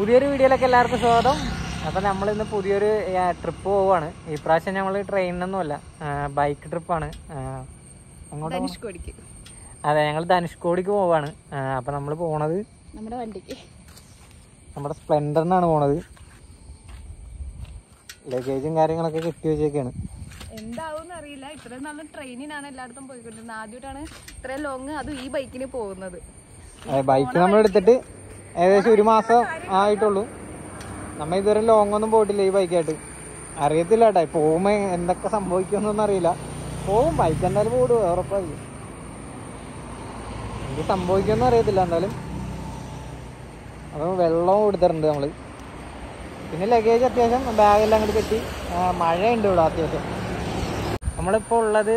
പുതിയൊരു വീഡിയോയിലേക്ക് എല്ലാവർക്കും സ്വാഗതം. അപ്പം നമ്മളിന്ന് പുതിയൊരു ട്രിപ്പ് പോവാണ് ഈ പ്രാവശ്യം നമ്മൾ ട്രെയിനിനൊന്നുമല്ല ബൈക്ക് ട്രിപ്പാണ് അങ്ങോട്ട് അതെ ഞങ്ങൾ ധനുഷ്കോടിക്ക് പോവാണ്. അപ്പം നമ്മൾ പോണത് നമ്മുടെ വണ്ടിക്ക്. നമ്മുടെ സ്പ്ലെൻഡറിനാണ് പോണത്. ലഗേജും കാര്യങ്ങളൊക്കെ കിട്ടി വെച്ചേക്കാണ്. എന്താവും അറിയില്ല ഇത്രയും നല്ല ട്രെയിനിനാണ് എല്ലായിടത്തും പോയിക്കൊണ്ടിരുന്നത്. ആദ്യമായിട്ടാണ് ഇത്രയും ലോങ് അതും ഈ ബൈക്കിന് പോകുന്നത്. ബൈക്ക് നമ്മൾ എടുത്തിട്ട് ഏകദേശം ഒരു മാസം ആയിട്ടുള്ളൂ. നമ്മ ഇതുവരെ ലോങ് ഒന്നും പോയിട്ടില്ല ഈ ബൈക്കായിട്ട് അറിയത്തില്ല കേട്ടോ പോകുമ്പോ എന്തൊക്കെ സംഭവിക്കുമെന്നൊന്നും അറിയില്ല. പോകും ബൈക്ക് എന്തായാലും പോടും ഉറപ്പായി. എനിക്ക് സംഭവിക്കുമെന്നും അറിയത്തില്ല എന്തായാലും. അപ്പം വെള്ളവും കൊടുത്തിട്ടുണ്ട് നമ്മൾ. പിന്നെ ലഗേജ് അത്യാവശ്യം ബാഗെല്ലാം അങ്ങോട്ട് കെട്ടി മഴയുണ്ട് ഇവിടെ അത്യാവശ്യം. നമ്മളിപ്പോൾ ഉള്ളത്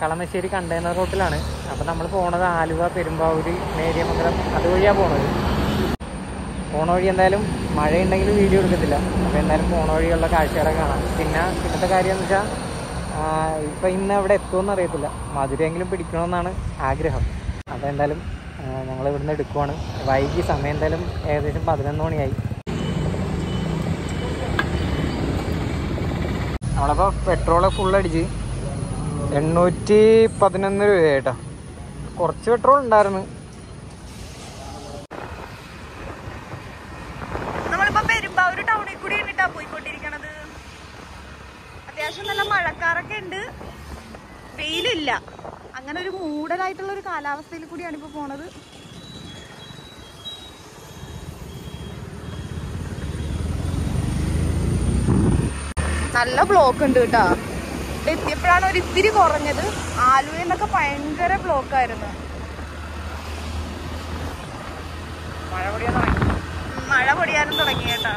കളമശ്ശേരി കണ്ടെയ്നർ റോട്ടിലാണ് അപ്പം നമ്മൾ പോണത് ആലുവ പെരുമ്പാവൂര് നേരിയമംഗലം അതുവഴിയാണ് പോണത്. പോണ വഴി എന്തായാലും മഴയുണ്ടെങ്കിൽ വീഡിയോ എടുക്കത്തില്ല. അപ്പോൾ എന്തായാലും പോണ വഴിയുള്ള കാഴ്ചകളൊക്കെ കാണാം. പിന്നെ പിന്നത്തെ കാര്യം എന്ന് വെച്ചാൽ ഇപ്പം ഇന്ന് എവിടെ എത്തുമെന്ന് അറിയത്തില്ല. മധുരയെങ്കിലും പിടിക്കണമെന്നാണ് ആഗ്രഹം. അപ്പോൾ എന്തായാലും ഞങ്ങൾ ഇവിടുന്ന് എടുക്കുവാണ്. വൈകി സമയം എന്തായാലും ഏകദേശം പതിനൊന്ന് മണിയായി. നമ്മളപ്പോൾ പെട്രോൾ ഫുൾ അടിച്ച് എണ്ണൂറ്റി പതിനൊന്ന് രൂപ കുറച്ച് പെട്രോൾ ഉണ്ടായിരുന്നു നമ്മളിപ്പോ പെരുമ്പാവൂർ ടൗണിൽ കൂടി കണ്ടിട്ടാ പോയിക്കൊണ്ടിരിക്കണത് അത്യാവശ്യം നല്ല മഴക്കാറൊക്കെ ഉണ്ട് വെയിലില്ല അങ്ങനെ ഒരു മൂടലായിട്ടുള്ള ഒരു കാലാവസ്ഥയിൽ കൂടിയാണ് ഇപ്പൊ പോണത്. നല്ല ബ്ലോക്ക് ഉണ്ട് കേട്ടോ. ഇവിടെ എത്തിയപ്പോഴാണ് ഒരു ഇത്തിരി കുറഞ്ഞത്. ആലുവയിൽ നിന്നൊക്കെ ഭയങ്കര ബ്ലോക്ക് ആയിരുന്നു. മഴ പൊടിയാൻ തുടങ്ങി. മഴ പൊടിയാനും തുടങ്ങി കേട്ടാ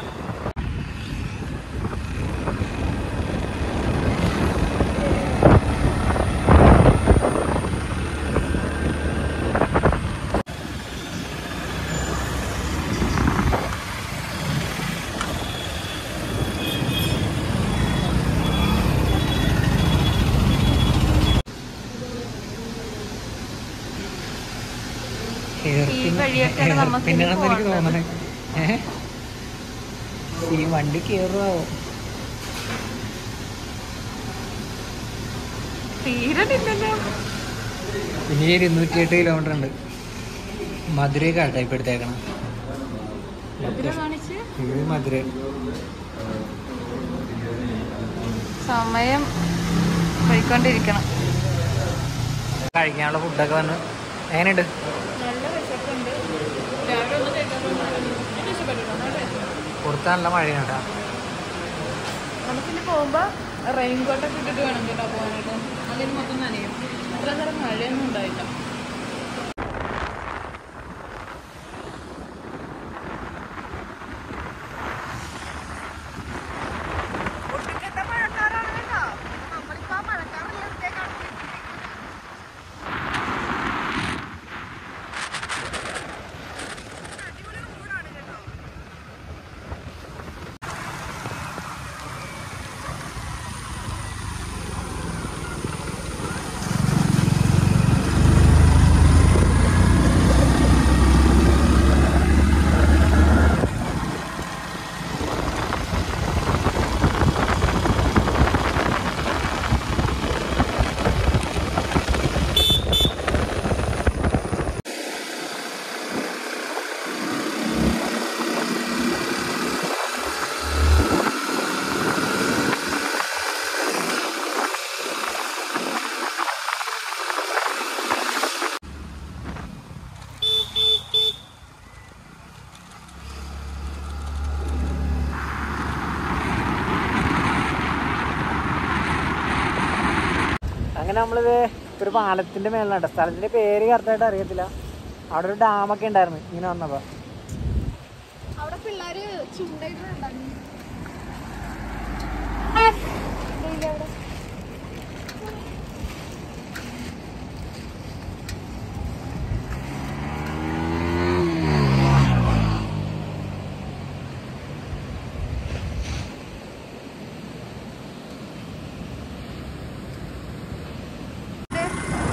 ഈ വഴിയൊക്കെയാണ് നമുക്ക് എനിക്ക് തോന്നണേ. ഈ വണ്ടി കയറുമോ തീരെ നിന്നല്ലോ. ഇനി ഒരു ഇരുന്നൂറ്റി എട്ട് കിലോമീറ്റർ ഉണ്ട്. മധുരയെ കാട്ടെ ഇപ്പൊ എടുത്തേക്കണം ഇത് മധുര. സമയം പോയിക്കൊണ്ടിരിക്കണം. കഴിക്കാനുള്ള ഫുഡൊക്കെ വന്ന്. എങ്ങനെയുണ്ട് നല്ല വിശപ്പുണ്ട് രാവിലെ ഒന്നും കഴിക്കാൻ പുറത്ത് നല്ല മഴയാണ് കേട്ടോ നമുക്കിനി പോകുമ്പോ റെയിൻ കോട്ടൊക്കെ ഇട്ടിട്ട് വേണം കേട്ടോ പോകാനായിട്ട്. അതിന് മൊത്തം നനയും. ഇത്ര നേരം മഴയൊന്നും ഉണ്ടായില്ല. അങ്ങനെ നമ്മളിത് ഒരു പാലത്തിന്റെ മേളിലാണ് സ്ഥലത്തിന്റെ പേര് കറക്റ്റായിട്ട് അറിയത്തില്ല. അവിടെ ഒരു ഡാമൊക്കെ ഉണ്ടായിരുന്നു. ഇങ്ങനെ വന്നപ്പോ. അവിടെ പിള്ളേര് ചുണ്ടയിട്ടുണ്ടായിരുന്നു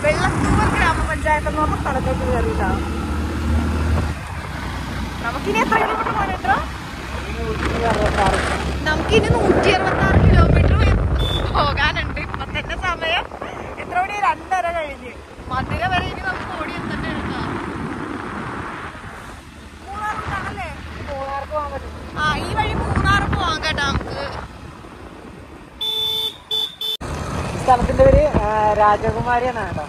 വെള്ളത്തൂവൽ ഗ്രാമപഞ്ചായത്ത് എന്ന് പറഞ്ഞ സ്ഥലത്തേക്ക് കയറിയിട്ടാ നമുക്കിനി എത്ര കിലോമീറ്റർ പോകാനുണ്ടോ നമുക്കിനി നൂറ്റി അറുപത്തി ആറ് കിലോമീറ്റർ പോകാനുണ്ട്. ഇപ്പൊ തന്നെ സമയം. എത്ര മണി? രണ്ടര കഴിഞ്ഞ്. മധുര വരെ ഇനി നമുക്ക് ഓടി എത്തണ്ടേ ആ ഈ വഴി മൂന്നാർ പോവാൻ കേട്ടോ നമുക്ക്. സ്ഥലത്തിന്റെ പേര് രാജകുമാരി എന്നാണ് കേട്ടോ.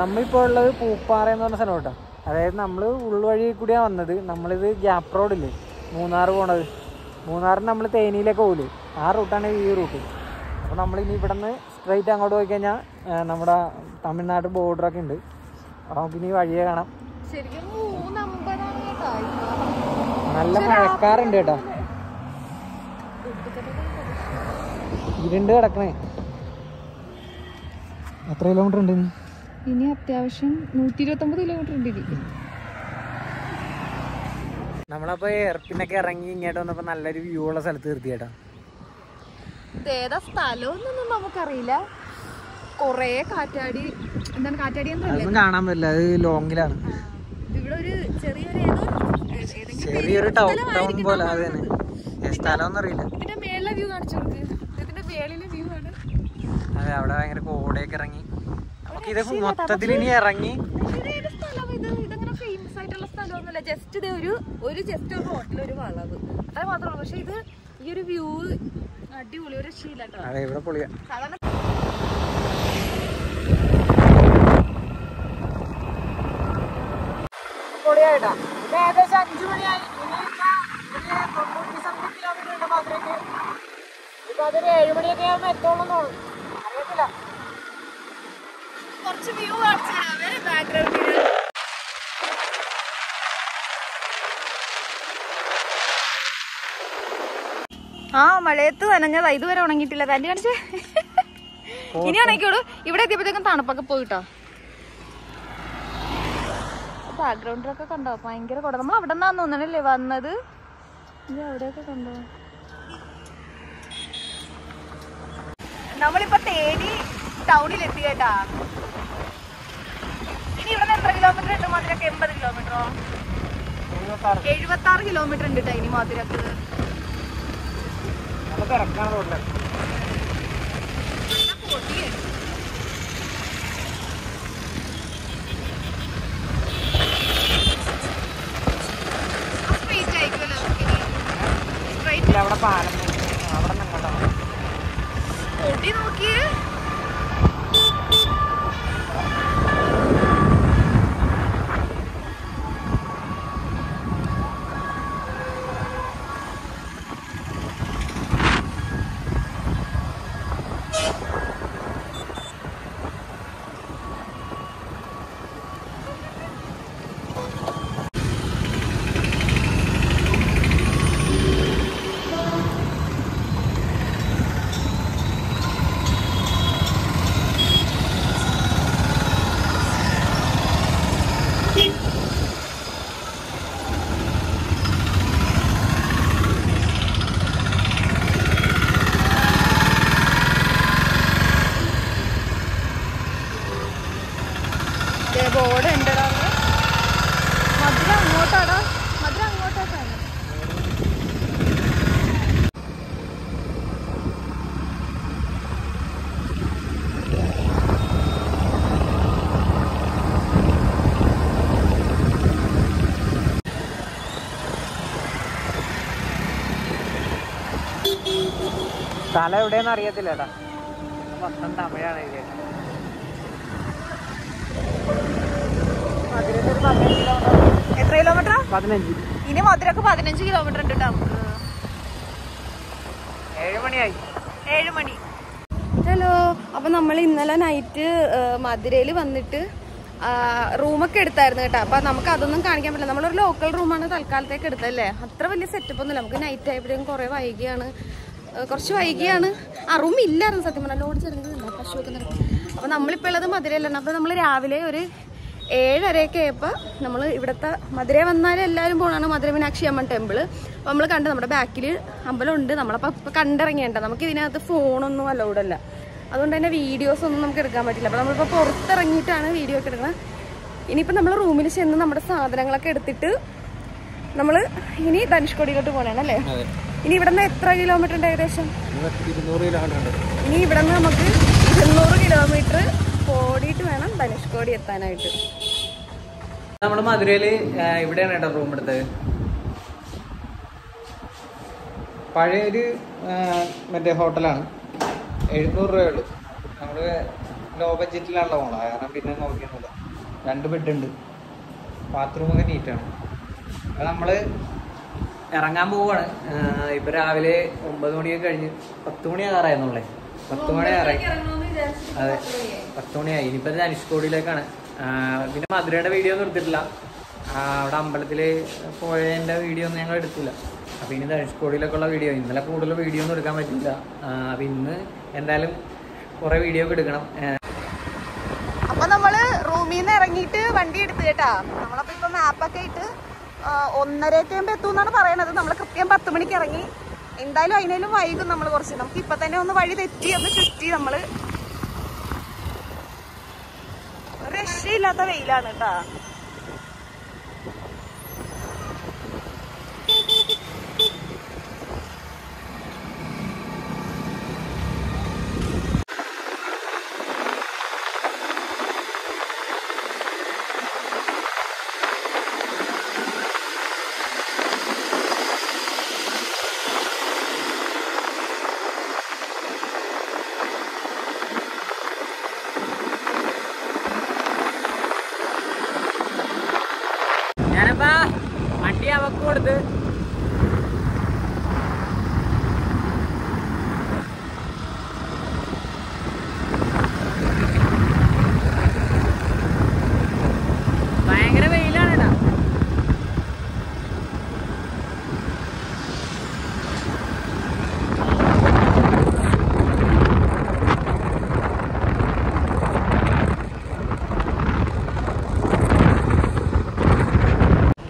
നമ്മളിപ്പോൾ ഉള്ളത് പൂപ്പാറ എന്ന് പറഞ്ഞ സ്ഥലം കേട്ടോ. അതായത് നമ്മൾ ഉൾവഴി കൂടിയാണ് വന്നത്. നമ്മളിത് ഗ്യാപ്പ് റോഡില്ലേ? മൂന്നാർ പോണത്. മൂന്നാറിന് നമ്മൾ തേനിയിലേക്ക് പോകില്ലേ ആ റൂട്ടാണ് ഈ റൂട്ട്. അപ്പോൾ നമ്മളിനി ഇവിടെ നിന്ന് സ്ട്രൈറ്റ് അങ്ങോട്ട് പോയി കഴിഞ്ഞാൽ നമ്മുടെ തമിഴ്നാട് ബോർഡറൊക്കെ ഉണ്ട്. അപ്പം പിന്നെ ഈ വഴിയെ കാണാം. നല്ല മഴക്കാറുണ്ട് കേട്ടോ. ഇരുണ്ട് കിടക്കണേ. എത്ര കിലോമീറ്റർ ഉണ്ട് ഇനി? ഇനി അത്യാവശ്യം നൂറ്റി ഇരുപത്തി ഒമ്പത് കിലോമീറ്റർ ഉണ്ട് ഇനി. നമ്മളപ്പോ എർപ്പിനൊക്കെ ഇറങ്ങി ഇങ്ങോട്ട് വന്നപ്പോ നല്ലൊരു വ്യൂ ഉള്ള സ്ഥലത്ത് നിർത്തി കേട്ടോ. ഏതാ സ്ഥലമൊന്നും നമുക്കറിയില്ല. കൊറേ കാറ്റാടി എന്താണ് കാറ്റാടി എന്താ കാണാൻ പറ്റില്ല അത് ലോങ്ങിലാണ്. ഇവിടെ ഒരു ചെറിയൊരു ചെറിയൊരു ടൗൺ ടൗൺ പോലെ അത് തന്നെ. സ്ഥലം സ്ഥലമൊന്നും അറിയില്ല. ഇതിന്റെ മേളിലെ വ്യൂ കാണിച്ചു ഇതിന്റെ മേളിലെ വ്യൂ ആണ്. അതെ അവിടെ ഭയങ്കര കോടയൊക്കെ ഇറങ്ങി. നമുക്ക് ഇത് മൊത്തത്തിൽ ഇനി ഇറങ്ങി. ഇതേത് ഫേമസ് ആയിട്ടുള്ള സ്ഥലമൊന്നുമല്ല. ജസ്റ്റ് ഇത് ഒരു ഒരു ജസ്റ്റ് ഒരു ഹോട്ടൽ ഒരു വളവ്. അത് മാത്രമാണ് പക്ഷെ ഇത് ഈ ഒരു വ്യൂ അടിപൊളി ഒരു കേട്ടോ. അതെ ഇവിടെ പൊളിയാ. സാധാരണ പൊളിയായിട്ടാ. ഇത് ഏകദേശം അഞ്ചു മണിയായി. തൊണ്ണൂറ്റി സംതിങ് കിലോമീറ്റർ ഉണ്ട് മാത്രമേ ഇപ്പൊ അതൊരു ഏഴ് മണിയൊക്കെ ആകുമ്പോൾ എത്തോളം തോന്നും അറിയത്തില്ല. കുറച്ച് വ്യൂ കാണിച്ചു തരാവേ ബാക്ക്ഗ്രൗണ്ടിൽ ആ മഴയത്ത് നനഞ്ഞതാ ഇതുവരെ ഉണങ്ങിയിട്ടില്ല. തന്നെ കാണിച്ചേ. ഇനി ഉണങ്ങിക്കോളൂ. ഇവിടെ എത്തിയപ്പോഴത്തേക്കും തണുപ്പൊക്കെ പോയിട്ടോ. ബാക്ക്ഗ്രൗണ്ടിലൊക്കെ കണ്ടോ? ഭയങ്കര കുട. നമ്മൾ അവിടെ നിന്നാന്ന് തോന്നണല്ലേ വന്നത്? ഇത് അവിടെയൊക്കെ കണ്ടോ? നമ്മളിപ്പോ തേടി ടൗണിൽ എത്തി കേട്ടാ. ഇനി ഇവിടെ എത്ര കിലോമീറ്റർ ഉണ്ട്? മധുരക്ക് എൺപത് കിലോമീറ്ററോ എഴുപത്തി ആറ് കിലോമീറ്റർ ഉണ്ട് കേട്ടോ ഇനി മധുരക്ക്. നമുക്കിനി സ്ട്രേറ്റ് ഇല്ല, അവിടെ പാലം അവിടെ നിങ്ങളുടെ പൊടി നോക്കിയേ. സ്ഥലം എവിടെയെന്ന് അറിയത്തില്ല മൊത്തം തമിഴാണ് എഴുതിയത് എത്ര കിലോമീറ്റർ പതിനഞ്ച്. ഇനി മധുരക്ക് പതിനഞ്ച് കിലോമീറ്റർ ഉണ്ട് കേട്ടോ നമുക്ക് ഏഴ് മണിയായി. ഏഴ് മണി. ഹലോ അപ്പൊ നമ്മൾ ഇന്നലെ നൈറ്റ് മധുരയിൽ വന്നിട്ട് റൂമൊക്കെ എടുത്തായിരുന്നു കേട്ടോ. അപ്പൊ നമുക്ക് അതൊന്നും കാണിക്കാൻ പറ്റില്ല. നമ്മളൊരു ലോക്കൽ റൂമാണ് തൽക്കാലത്തേക്ക് എടുത്തല്ലേ അത്ര വലിയ സെറ്റപ്പ് ഒന്നുമില്ല. നമുക്ക് നൈറ്റ് ആയപ്പോഴേക്കും കുറെ വൈകിയാണ്. കുറച്ച് വൈകിയാണ്. ആ റൂം ഇല്ലായിരുന്നു സത്യം പറഞ്ഞാൽ ലോഡ് ചെറുതുണ്ട് പശുവൊക്കെ നടക്കും അപ്പൊ നമ്മളിപ്പോൾ ഉള്ളത് മധുരയിലാണ് അപ്പൊ നമ്മൾ രാവിലെ ഒരു ഏഴരയൊക്കെ ആയപ്പോൾ നമ്മൾ ഇവിടുത്തെ മധുര വന്നാലും എല്ലാവരും പോകണമാണ് മധുര മീനാക്ഷി അമ്മൻ ടെമ്പിൾ അപ്പോൾ നമ്മൾ കണ്ട് നമ്മുടെ ബാക്കിൽ അമ്പലമുണ്ട്. നമ്മളപ്പോൾ ഇപ്പോൾ കണ്ടിറങ്ങിയേണ്ട. നമുക്ക് ഇതിനകത്ത് ഫോണൊന്നും അലൗഡ് അല്ല. അതുകൊണ്ട് തന്നെ വീഡിയോസ് ഒന്നും നമുക്ക് എടുക്കാൻ പറ്റില്ല. അപ്പോൾ നമ്മളിപ്പോൾ പുറത്തിറങ്ങിയിട്ടാണ് വീഡിയോ ഒക്കെ എടുക്കുന്നത്. ഇനിയിപ്പോൾ നമ്മൾ റൂമിൽ ചെന്ന് നമ്മുടെ സാധനങ്ങളൊക്കെ എടുത്തിട്ട് നമ്മൾ ഇനി ധനുഷ്കോടിയിലോട്ട് പോകണം അല്ലേ? ഇനി ഇവിടെ നിന്ന് എത്ര കിലോമീറ്റർ ഉണ്ട് ഏകദേശം ഇനി ഇവിടെ നിന്ന് നമുക്ക് ഇരുന്നൂറ് കിലോമീറ്റർ ഓടിയിട്ട് വേണം ധനുഷ്കോടി എത്താനായിട്ട്. നമ്മൾ മധുരയിൽ ഇവിടെയാണ് കേട്ടോ റൂം എടുത്തത്. പഴയൊരു മറ്റേ ഹോട്ടലാണ്. എഴുന്നൂറ് രൂപയേ ഉള്ളൂ നമ്മൾ ലോ ബഡ്ജറ്റിലാണല്ലോ പോകണം കാരണം പിന്നെ നോക്കിയൊന്നുമില്ല. രണ്ട് ബെഡ് ഉണ്ട് ബാത്റൂമൊക്കെ നീറ്റാണ് നമ്മൾ ഇറങ്ങാൻ പോവാണ്. ഇപ്പൊ രാവിലെ ഒമ്പത് മണിയൊക്കെ കഴിഞ്ഞ് പത്ത് മണി ആറായിരുന്നുള്ളേ പത്ത് മണി ആറായി അതെ. പത്ത് മണിയായി. ഇനിയിപ്പോ ധനുഷ്കോടിയിലേക്കാണ് പിന്നെ മധുരയുടെ വീഡിയോ ഒന്നും എടുത്തിട്ടില്ല. അവിടെ അമ്പലത്തിൽ പോയതിന്റെ വീഡിയോ ഒന്നും ഞങ്ങൾ എടുത്തില്ല. അപ്പൊ ഇനി ധനുഷ്കോടിയിലേക്കുള്ള വീഡിയോ. ഇന്നലെ കൂടുതൽ വീഡിയോ ഒന്നും എടുക്കാൻ പറ്റില്ല അപ്പൊ ഇന്ന് എന്തായാലും കുറെ വീഡിയോ ഒക്കെ എടുക്കണം. അപ്പോൾ അപ്പൊ നമ്മൾ റൂമിൽ നിന്ന് ഇറങ്ങിയിട്ട് വണ്ടി എടുത്തു കേട്ടാ. നമ്മളപ്പോ ഇപ്പൊ മാപ്പൊക്കെ ഇട്ട് ഒന്നരയൊക്കെ ആകുമ്പോൾ എത്തും എന്നാണ് പറയണത്. നമ്മൾ കൃത്യം പത്ത് മണിക്ക് ഇറങ്ങി. എന്തായാലും അതിനേലും വൈകും നമ്മൾ കുറച്ച്. നമുക്ക് ഇപ്പം തന്നെ ഒന്ന് വഴി തെറ്റി ഒന്ന് ചുറ്റി നമ്മൾ രക്ഷയില്ലാത്ത വെയിലാണ് കേട്ടാ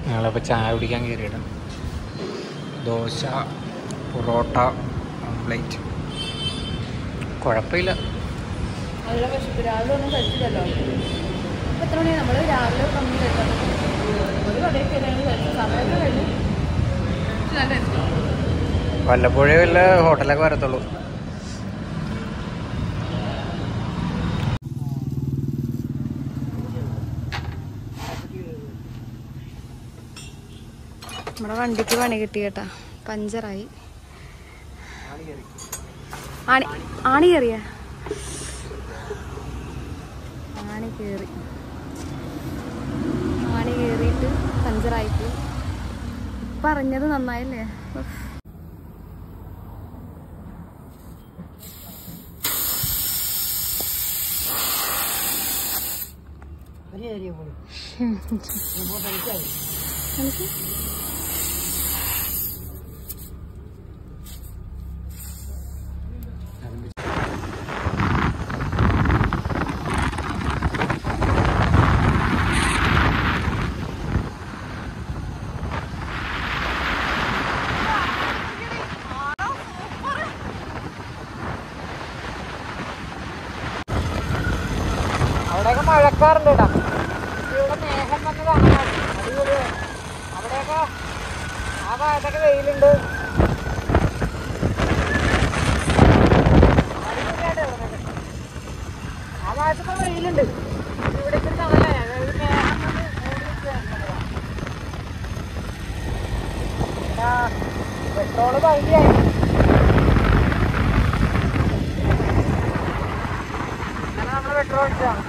ഞങ്ങളിപ്പോൾ ചായ കുടിക്കാൻ കയറിയിടാം ദോശ പൊറോട്ട ഓംപ്ലേറ്റ്. കുഴപ്പമില്ല. നല്ല വിശപ്പ്. രാവിലെ ഒന്നും കഴിച്ചില്ലല്ലോ? ഇപ്പൊ എത്ര നമ്മൾ രാവിലെ കമ്മി കഴിച്ചത് ഒരു സമയമൊക്കെ കഴിഞ്ഞു. വല്ലപ്പോഴേ വല്ല ഹോട്ടലൊക്കെ വരത്തുള്ളൂ. നമ്മുടെ വണ്ടിക്ക് പണി കിട്ടി കേട്ടാ. പഞ്ചറായി. ആണി ആണി കയറിയ? ആണി കയറി. ആണി കയറിയിട്ട് പഞ്ചറായിട്ട്. പറഞ്ഞത് നന്നായല്ലേ. എനിക്ക് അവിടെയൊക്കെ മഴക്കാറുണ്ട് കേട്ടോ ഇവിടെ മേഘം വന്നതാണ് അടിപൊളി ആ ഭാഗത്തൊക്കെ വെയിലുണ്ട് അടിപൊളിയായിട്ട് ഇവിടെയൊക്കെ. ആ ഭാഗത്തൊക്കെ വെയിലുണ്ട് ഇവിടെ ഇച്ചിരി തണലായ അതായത് മേഘം വന്ന് മൂടി നിൽക്കുകയാണ് ഇവിടെ പെട്രോൾ പകുതിയായി അങ്ങനെ നമ്മൾ പെട്രോൾ അടിച്ചതാണ്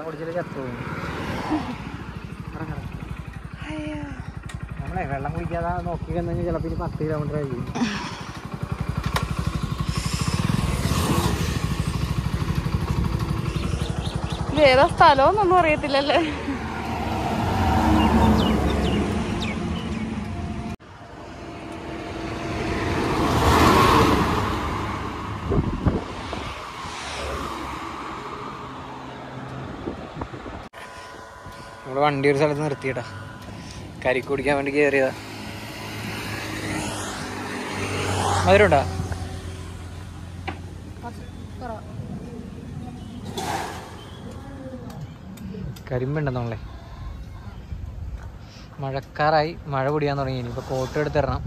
ചത്തുപോകും നമ്മളെ വെള്ളം കുടിക്കാതെ നോക്കി കഴിഞ്ഞാൽ ചിലപ്പോൾ ഇനി പത്ത് കിലോമീറ്റർ ആയിരിക്കും. ഇത് ഏതാ സ്ഥലമൊന്നും അറിയത്തില്ലല്ലേ? വണ്ടി ഒരു സ്ഥലത്ത് നിർത്തിയിട്ടാ കരി കുടിക്കാൻ വേണ്ടി കയറിയതാ മധുരമുണ്ടാ? കരിമ്പുണ്ടെന്നുള്ളേ മഴക്കാറായി മഴ പൊടിയാൻ തുടങ്ങി. ഇനിയിപ്പോൾ കോട്ട് എടുത്തിടണം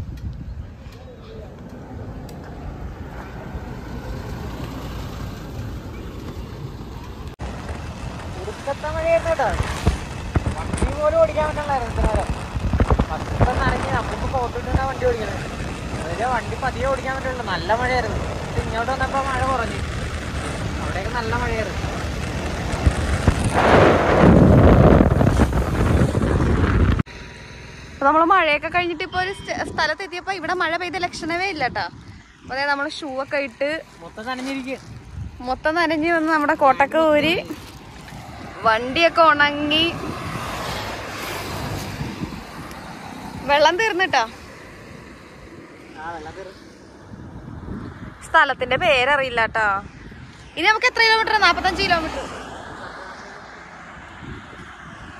ഉടുക്കത്തെ മഴയായിരുന്നു കേട്ടോ വണ്ടി പോലും ഓടിക്കാൻ പറ്റണല്ലായിരുന്നു ഇത്ര നേരം. മൊത്തം നനഞ്ഞ് നമ്മളിപ്പോൾ ഇട്ടാ വണ്ടി ഓടിക്കണത് അതിലെ വണ്ടി പതിയെ ഓടിക്കാൻ പറ്റുള്ളൂ. നല്ല മഴയായിരുന്നു. ഇത് ഇങ്ങോട്ട് വന്നപ്പോൾ മഴ കുറഞ്ഞു. അവിടെയൊക്കെ നല്ല മഴയായിരുന്നു. അപ്പോൾ നമ്മൾ മഴയൊക്കെ കഴിഞ്ഞിട്ട് ഇപ്പൊ ഒരു സ്ഥ- സ്ഥലത്ത് എത്തിയപ്പോ ഇവിടെ മഴ പെയ്ത ലക്ഷണമേ ഇല്ല കേട്ടോ അതെ ദേ നമ്മൾ ഷൂ ഒക്കെ ഇട്ട് മൊത്തം നനഞ്ഞിരിക്കുക മൊത്തം നനഞ്ഞ് വന്ന് നമ്മുടെ കോട്ടക്ക് ഊരി വണ്ടിയൊക്കെ ഉണങ്ങി വെള്ളം തീർന്നിട്ടാ? സ്ഥലത്തിന്റെ പേരറിയില്ല കേട്ടോ ഇനി നമുക്ക് എത്ര കിലോമീറ്റർ നാപ്പത്തഞ്ച് കിലോമീറ്റർ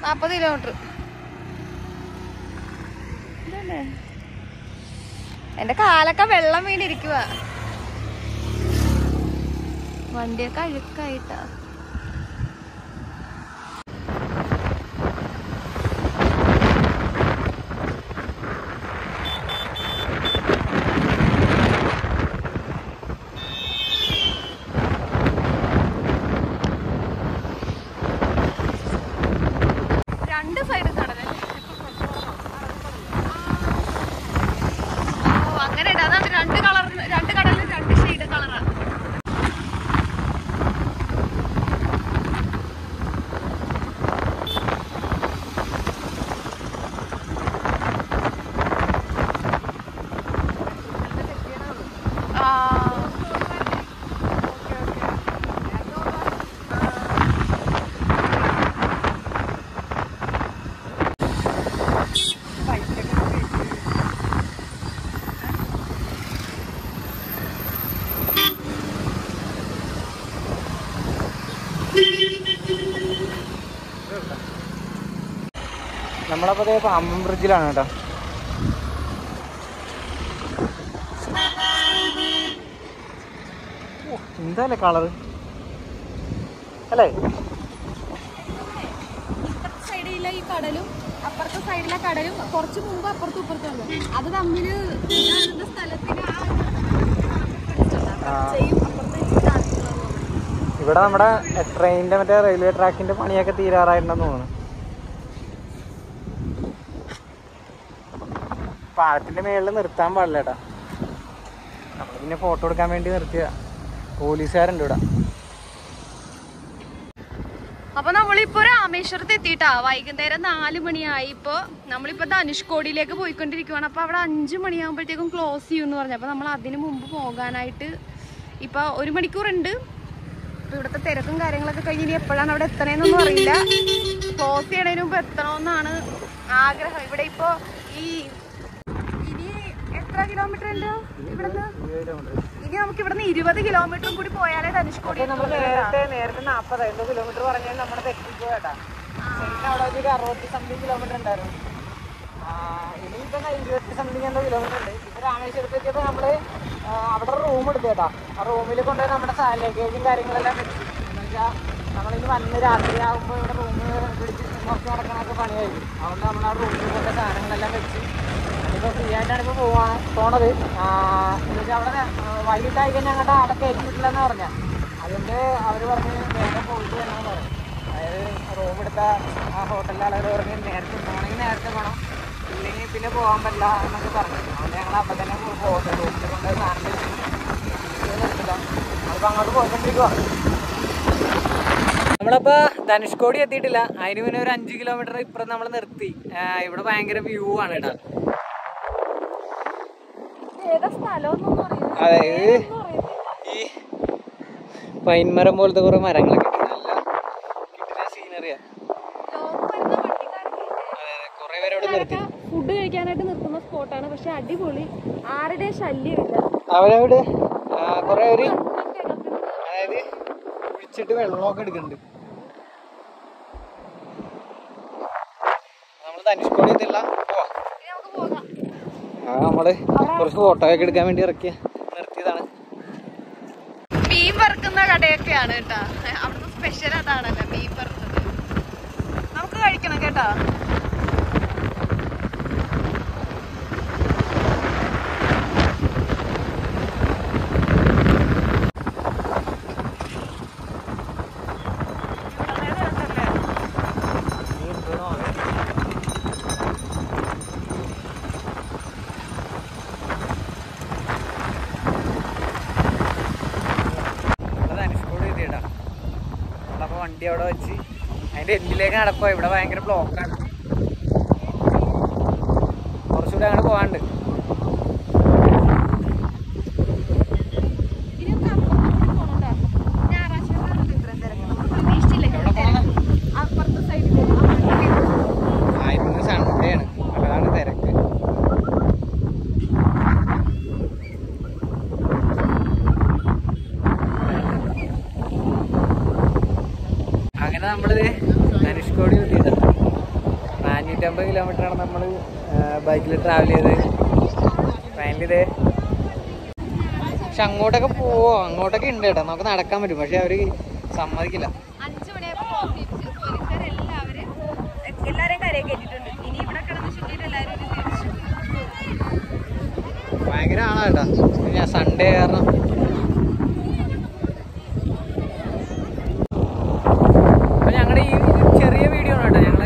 നാപ്പത് കിലോമീറ്റർ എന്റെ കാലൊക്കെ വെള്ളം വീണിരിക്കുക വണ്ടിയൊക്കെ അഴുക്കായിട്ടാ. നമ്മളപ്പോ പാമ്പൻ ബ്രിഡ്ജിലാണ് കേട്ടോ. എന്താ എന്താല്ലേ കളറ് അല്ലേ? ഇപ്പുറത്തെ സൈഡിലെ ഈ കടലും അപ്പുറത്തെ സൈഡിലെ കടലും കുറച്ച് മുമ്പ് അപ്പുറത്തും ഇപ്പുറത്തും അത് ഇവിടെ നമ്മുടെ ട്രെയിനിന്റെ മറ്റേ റെയിൽവേ ട്രാക്കിന്റെ പണിയൊക്കെ തീരാറായിട്ടുണ്ടെന്ന് തോന്നുന്നു. പാലത്തിന്റെ മേളിൽ നിർത്താൻ പാടില്ല കേട്ടാ നമ്മൾ പിന്നെ ഫോട്ടോ എടുക്കാൻ വേണ്ടി നിർത്തിയ പോലീസുകാരുണ്ട് ഇവിടെ. അപ്പൊ നമ്മളിപ്പോ രാമേശ്വരത്ത് എത്തിയിട്ടാ. വൈകുന്നേരം നാല് മണിയായി. ഇപ്പോ നമ്മളിപ്പോ ധനുഷ്കോടിയിലേക്ക് പോയിക്കൊണ്ടിരിക്കുവാണ്. അപ്പൊ അവിടെ അഞ്ചു മണിയാകുമ്പോഴത്തേക്കും ക്ലോസ് ചെയ്യുമെന്ന് പറഞ്ഞു. അപ്പൊ നമ്മൾ അതിനു മുമ്പ് പോകാനായിട്ട് ഇപ്പൊ ഒരു മണിക്കൂറുണ്ട്. അപ്പൊ ഇവിടുത്തെ തിരക്കും കാര്യങ്ങളൊക്കെ കഴിഞ്ഞ് ഇനി എപ്പോഴാണ് അവിടെ എത്തണേന്നൊന്നും അറിയില്ല. ക്ലോസ് ചെയ്യണതിന് മുമ്പ് എത്തണമെന്നാണ് ആഗ്രഹം. ഇവിടെ ഇപ്പോ ഈ എത്ര കിലോമീറ്റർ ഉണ്ട്? ഇവിടുന്ന്? ഇനി നമുക്ക് ഇവിടുന്ന് ഇരുപത് കിലോമീറ്ററും കൂടി പോയാലേ ധനുഷ്കോടി നേരത്തെ നേരത്തെ നാൽപ്പത് എന്തോ കിലോമീറ്റർ പറഞ്ഞാൽ നമ്മുടെ തെറ്റിപ്പോയട്ടാ അവിടെ ഒരു അറുപത്തി സംതിങ് കിലോമീറ്റർ ഉണ്ടായിരുന്നു. ഇനിയിപ്പം ഇരുപത്തി സംതിങ് എന്തോ കിലോമീറ്റർ ഉണ്ട്. ഇപ്പൊ രാമേശ്വരത്ത് നമ്മൾ അവിടെ റൂം എടുത്തേട്ടാ ആ റൂമിൽ കൊണ്ടുപോയി നമ്മുടെ ലഗേജും കാര്യങ്ങളെല്ലാം വെച്ചു. നമ്മൾ വെച്ചാൽ നമ്മളിനി വന്ന് രാത്രി ആകുമ്പോൾ ഇവിടെ റൂം പിടിച്ച് നോക്കി നടക്കണൊക്കെ പണിയായിരിക്കും. അതുകൊണ്ട് നമ്മൾ ആ റൂമിൽ കൊണ്ട സാധനങ്ങളെല്ലാം വെച്ച് ഇപ്പോൾ ഫ്രീ ആയിട്ടാണ് ഇപ്പോൾ പോവാ പോണത്. എന്നുവെച്ചാൽ എന്ന് വെച്ചാൽ അവിടെ വൈകിട്ടായി കഴിഞ്ഞാൽ അങ്ങോട്ട് അവിടെ കയറ്റി വിട്ടില്ലെന്ന് പറഞ്ഞാൽ അതുകൊണ്ട് അവർ പറഞ്ഞ് നേരെ പോയിട്ട് വരണമെന്ന് പറഞ്ഞു. അതായത് റൂം എടുത്ത ആ ഹോട്ടലിലെ ആളുകൾ പറഞ്ഞ് നേരത്തെ പോകണമെങ്കിൽ നേരത്തെ പോകണം ഇല്ലെങ്കിൽ പിന്നെ പോകാൻ പറ്റില്ല എന്നൊക്കെ പറഞ്ഞു. അതുകൊണ്ട് ഞങ്ങൾ അപ്പം തന്നെ പോകുന്നത് റൂമിൽ അതിപ്പോൾ അങ്ങോട്ട് നമ്മളപ്പോൾ ധനുഷ്കോടി എത്തിയിട്ടില്ല. അതിന് പിന്നെ ഒരു അഞ്ച് കിലോമീറ്റർ ഇപ്പുറം നമ്മൾ നിർത്തി. ഇവിടെ ഭയങ്കര വ്യൂ ആണ് കേട്ടോ. അതെ. ഈ പൈൻമരം പോലത്തെ കുറെ മരങ്ങളൊക്കെ നല്ല നല്ല സീനറിയാ കുറെ പേര് ഇവിടെ നിർത്തി. ഫുഡ് കഴിക്കാനായിട്ട് നിർത്തുന്ന സ്പോട്ടാണ് പക്ഷെ അടിപൊളി. ആരുടെ ശല്യമില്ല. അവരവിടെ? കുറെ പേര്. അതായത് കുളിച്ചിട്ട് വെള്ളമൊക്കെ എടുക്കുന്നുണ്ട്. നമ്മൾ ധനുഷ്കോടി എത്തില്ല പോവാം ഇനി നമുക്ക് പോകാം ആ നമ്മൾ കുറച്ച് ഫോട്ടോ ഒക്കെ എടുക്കാൻ വേണ്ടി ഇറക്കിയ. നിർത്തിയതാണ്. മീൻ വറുക്കുന്ന കടയൊക്കെയാണ് കേട്ടാ. അവിടുത്തെ സ്പെഷ്യൽ അതാണല്ലോ മീൻ വറുത്തത് നമുക്ക് കഴിക്കണം കേട്ടാ ധനുഷ്കോടി എത്തിയിട്ടാ നമ്മളപ്പോ വണ്ടി അവിടെ വെച്ച്. അതിന്റെ എന്തിലേക്ക് നടക്കുക ഇവിടെ ഭയങ്കര ബ്ലോക്കാണ് കുറച്ചുകൂടെ അങ്ങോട്ട് പോകാണ്ട് ഇനി നമുക്ക് അപ്പുറത്ത് കൂടി പോകണോട്ടാ ഞായറാഴ്ച ദിവസമാണ് ഇത്രയും തിരക്ക് നമ്മൾ പ്രതീക്ഷിച്ചില്ല ഇങ്ങനെ തിരക്ക്. അപ്പുറത്തെ സൈഡിൽ ആ ഇന്ന് സൺഡേ ആണ് അപ്പൊ അതാണ് തിരക്ക് അങ്ങനെ നമ്മളിത് ധനുഷ്കോടി എത്തിയിട്ടുണ്ട് ആണ് നമ്മൾ ബൈക്കിൽ ട്രാവൽ ചെയ്ത് ഫൈനലിത് പക്ഷെ അങ്ങോട്ടൊക്കെ പോവോ? അങ്ങോട്ടൊക്കെ ഉണ്ട് കേട്ടോ. നമുക്ക് നടക്കാൻ പറ്റും. പക്ഷെ അവർ സമ്മതിക്കില്ല. ഭയങ്കര ആണോ കേട്ടോ. ഞാൻ സൺഡേ കാരണം അപ്പൊ ഞങ്ങളുടെ ഈ ചെറിയ വീഡിയോ ആണ് കേട്ടോ ഞങ്ങൾ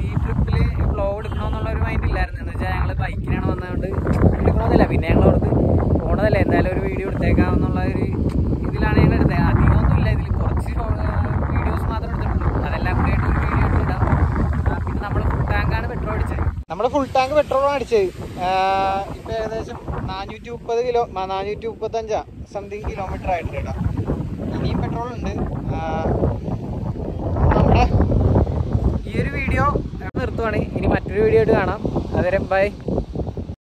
ഈ ട്രിപ്പിൽ വ്ലോഗ് എടുക്കണമെന്നുള്ള ഒരു മൈൻഡ് ഇല്ലായിരുന്നു എന്ന് വെച്ചാൽ ഞങ്ങൾ ബൈക്കിനാണ് വന്നതുകൊണ്ട് എടുക്കണമെന്നില്ല പിന്നെ ഞങ്ങൾ ഓർത്ത് പോണതല്ലേ എന്തായാലും ഒരു വീഡിയോ എടുത്തേക്കാമെന്നുള്ള ഒരു ഇതിലാണ് ഞങ്ങൾ എടുത്തത് അധികമൊന്നും ഇല്ല ഇതിൽ കുറച്ച് വീഡിയോസ് മാത്രം എടുത്തിട്ടുള്ളൂ അതെല്ലാം കൂടി ആയിട്ട് ഒരു വീഡിയോ എടുത്തിട്ടാ പിന്നെ നമ്മൾ ഫുൾ ടാങ്കാണ് പെട്രോൾ അടിച്ചത് നമ്മൾ ഫുൾ ടാങ്ക് പെട്രോളാണ് അടിച്ചത് ഇപ്പൊ ഏകദേശം നാനൂറ്റി മുപ്പത് കിലോ നാനൂറ്റി മുപ്പത്തഞ്ചാ സംതിങ് കിലോമീറ്റർ ആയിട്ടുണ്ട് കേട്ടോ. ഇനിയും പെട്രോൾ ഉണ്ട്. നമ്മുടെ ഈ ഒരു വീഡിയോ നിർത്തുവാണ്. ഇനി മറ്റൊരു വീഡിയോ ആയിട്ട് കാണാം. അതുവരെ ബൈ